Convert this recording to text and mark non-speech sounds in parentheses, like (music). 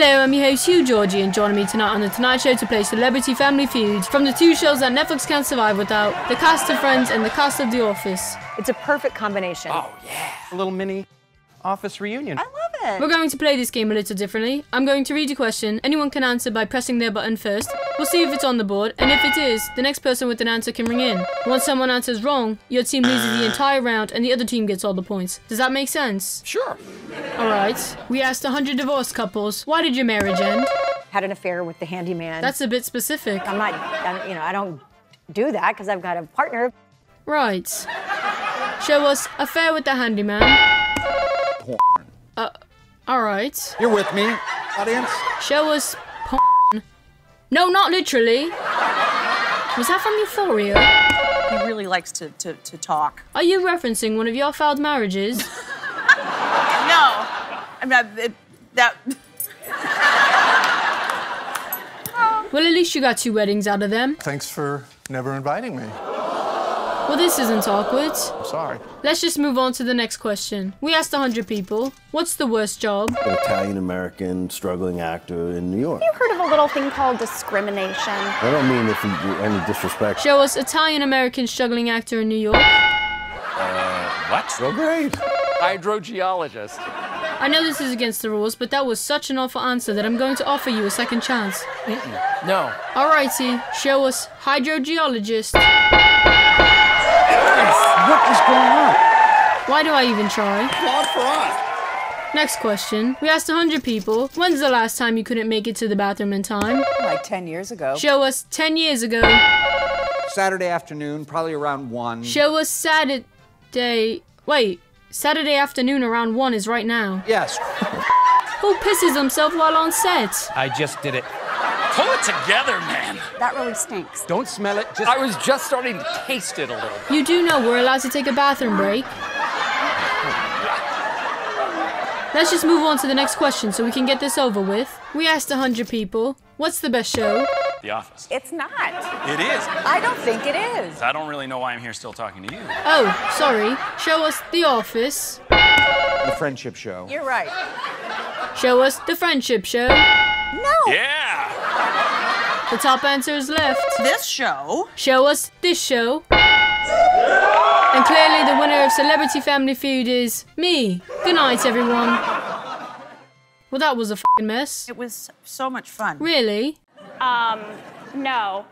Hello, I'm your host Hugh Georgy, and joining me tonight on the Toonight Show to play Celebrity Family Feud from the two shows that Netflix can't survive without: the cast of Friends and the cast of The Office. It's a perfect combination. Oh yeah. A little mini office reunion. I love it. We're going to play this game a little differently. I'm going to read a question. Anyone can answer by pressing their button first. We'll see if it's on the board, and if it is, the next person with an answer can ring in. Once someone answers wrong, your team loses the entire round, and the other team gets all the points. Does that make sense? Sure. Alright. We asked 100 divorced couples, why did your marriage end? Had an affair with the handyman. That's a bit specific. I'm not, I, you know, I don't do that because I've got a partner. Right. Show us affair with the handyman. Uh, alright. You're with me, audience? Show us porn. No, not literally. Was that from Euphoria? He really likes to, to, to talk. Are you referencing one of your failed marriages? (laughs) No, I mean it, that. Well, at least you got two weddings out of them. Thanks for never inviting me. Well, this isn't awkward. I'm sorry. Let's just move on to the next question. We asked 100 people, what's the worst job? an Italian American struggling actor in New York. You heard of a little thing called discrimination. I don't mean if you do any disrespect. Show us Italian American struggling actor in New York. Uh, what? So great. Hydrogeologist. I know this is against the rules, but that was such an awful answer that I'm going to offer you a second chance. No. Alrighty, show us hydrogeologist. What is going on? Why do I even try? Applaud for us. Next question. We asked 100 people, when's the last time you couldn't make it to the bathroom in time? Like 10 years ago. Show us 10 years ago. Saturday afternoon, probably around 1. Show us Saturday. Wait, Saturday afternoon around 1 is right now. Yes. Who pisses himself while on set? I just did it. Pull it together, man. That really stinks. Don't smell it. Just I was just starting to taste it a little. You do know we're allowed to take a bathroom break. Let's just move on to the next question so we can get this over with. We asked 100 people, what's the best show? The Office. It's not. It is. I don't think it is. I don't really know why I'm here still talking to you. Oh, sorry. Show us The Office. the friendship show. You're right. Show us The Friendship Show. No. Yeah. The top answer is left. This show. Show us this show. And clearly the winner of Celebrity Family Feud is me. Good night, everyone. Well, that was a fing mess. It was so much fun. Really? Um, no.